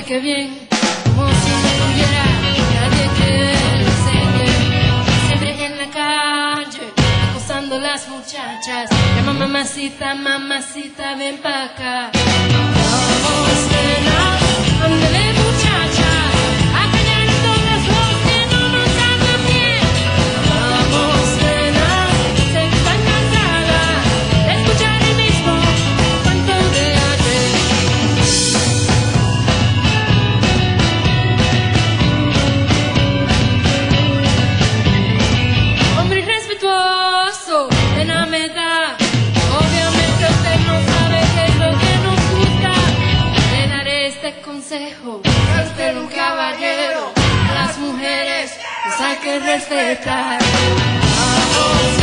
sé que bien, como si no tuviera nadie que enseñe. Siempre en la calle, acosando las muchachas. Llama mamacita, mamacita, ven pa' acá. consejo es un caballero. Las mujeres les hay que respetar. Vamos.